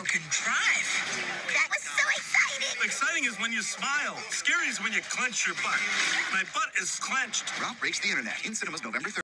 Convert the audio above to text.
can drive. That was so exciting. Exciting is when you smile. Scary is when you clench your butt. My butt is clenched. Ralph breaks the internet in cinemas November 3rd.